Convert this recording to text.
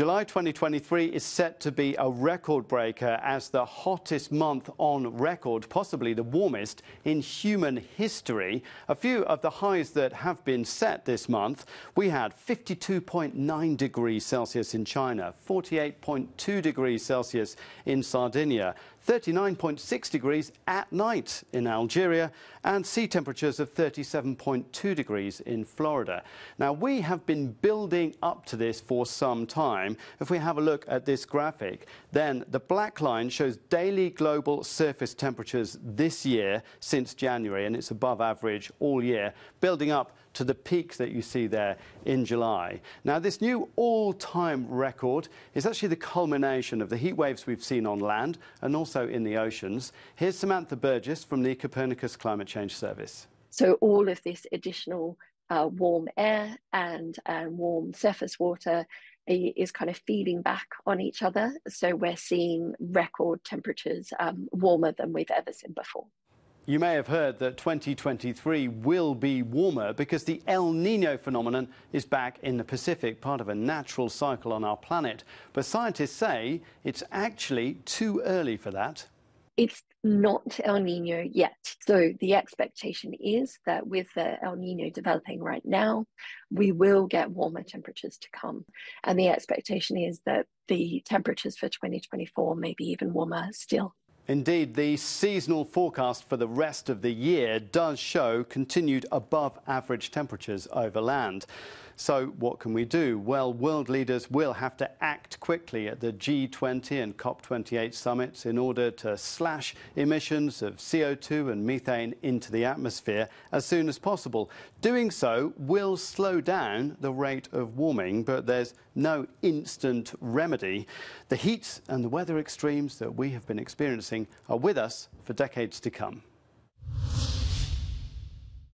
July 2023 is set to be a record breaker as the hottest month on record, possibly the warmest in human history. A few of the highs that have been set this month we had 52.9 degrees Celsius in China, 48.2 degrees Celsius in Sardinia, 39.6 degrees at night in Algeria, and sea temperatures of 37.2 degrees in Florida. Now, we have been building up to this for some time. If we have a look at this graphic, then the black line shows daily global surface temperatures this year since January, and it's above average all year, building up to the peak that you see there in July. Now, this new all-time record is actually the culmination of the heat waves we've seen on land and also in the oceans. Here's Samantha Burgess from the Copernicus Climate Change Service. So all of this additional uh, warm air and uh, warm surface water is kind of feeding back on each other. So we're seeing record temperatures um, warmer than we've ever seen before. You may have heard that 2023 will be warmer because the El Nino phenomenon is back in the Pacific, part of a natural cycle on our planet. But scientists say it's actually too early for that. It's not El Nino yet. So the expectation is that with the El Nino developing right now, we will get warmer temperatures to come. And the expectation is that the temperatures for 2024 may be even warmer still. Indeed, the seasonal forecast for the rest of the year does show continued above average temperatures over land. So what can we do? Well, world leaders will have to act quickly at the G20 and COP28 summits in order to slash emissions of CO2 and methane into the atmosphere as soon as possible. Doing so will slow down the rate of warming, but there's no instant remedy. The heat and the weather extremes that we have been experiencing are uh, with us for decades to come.